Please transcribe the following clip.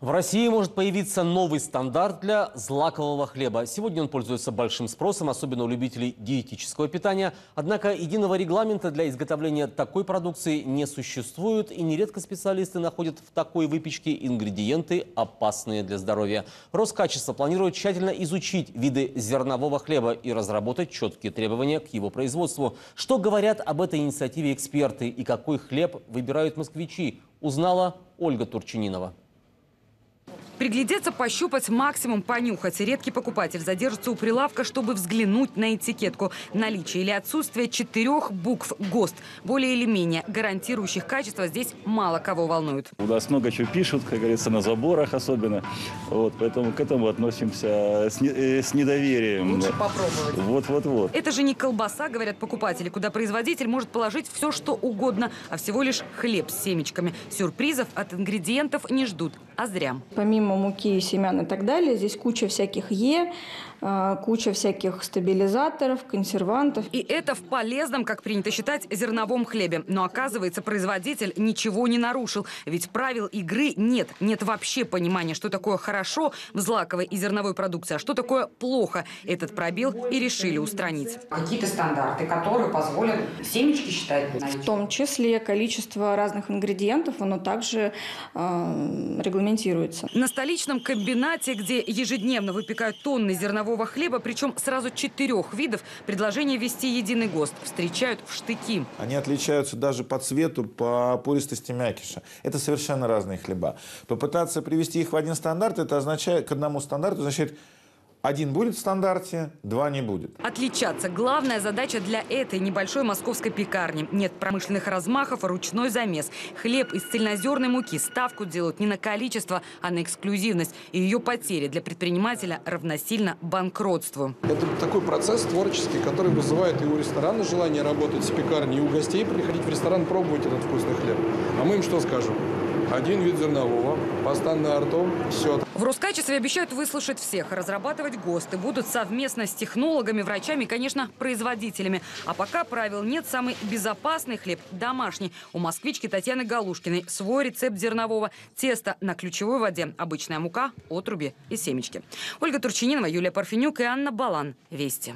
В России может появиться новый стандарт для злакового хлеба. Сегодня он пользуется большим спросом, особенно у любителей диетического питания. Однако единого регламента для изготовления такой продукции не существует, и нередко специалисты находят в такой выпечке ингредиенты, опасные для здоровья. Роскачество планирует тщательно изучить виды зернового хлеба и разработать четкие требования к его производству. Что говорят об этой инициативе эксперты и какой хлеб выбирают москвичи, узнала Ольга Турчининова. Приглядеться, пощупать, максимум понюхать. Редкий покупатель задержится у прилавка, чтобы взглянуть на этикетку. Наличие или отсутствие четырех букв ГОСТ, более или менее гарантирующих качество, здесь мало кого волнует. У нас много чего пишут, как говорится, на заборах особенно. Вот, поэтому к этому относимся с, не- э, с недоверием. Лучше попробовать. Вот, вот, вот. Это же не колбаса, говорят покупатели, куда производитель может положить все, что угодно, а всего лишь хлеб с семечками. Сюрпризов от ингредиентов не ждут, а зря. Помимо муки, семян и так далее, здесь куча всяких Е, куча всяких стабилизаторов, консервантов. И это в полезном, как принято считать, зерновом хлебе. Но оказывается, производитель ничего не нарушил. Ведь правил игры нет. Нет вообще понимания, что такое хорошо в злаковой и зерновой продукции, а что такое плохо. Этот пробел и решили устранить. какие-то стандарты, которые позволят семечки считать В том числе количество разных ингредиентов, оно также э, регламентируется. На столичном комбинате, где ежедневно выпекают тонны зернового хлеба, причем сразу четырех видов, предложение ввести единый ГОСТ встречают в штыки. Они отличаются даже по цвету, по пористости мякиша. Это совершенно разные хлеба. Попытаться привести их в один стандарт, это означает, к одному стандарту означает, один будет в стандарте, два не будет. Отличаться – главная задача для этой небольшой московской пекарни. Нет промышленных размахов, ручной замес. Хлеб из цельнозерной муки ставку делают не на количество, а на эксклюзивность. И ее потери для предпринимателя равносильно банкротству. Это такой процесс творческий, который вызывает и у ресторана желание работать с пекарней, и у гостей приходить в ресторан пробовать этот вкусный хлеб. А мы им что скажем? Один вид зернового, по стандарту, все. В Роскачестве обещают выслушать всех, разрабатывать ГОСТы. Будут совместно с технологами, врачами конечно, производителями. А пока правил нет, самый безопасный хлеб – домашний. У москвички Татьяны Галушкиной свой рецепт зернового. Тесто на ключевой воде, обычная мука, отруби и семечки. Ольга Турчининова, Юлия Парфенюк и Анна Балан. Вести.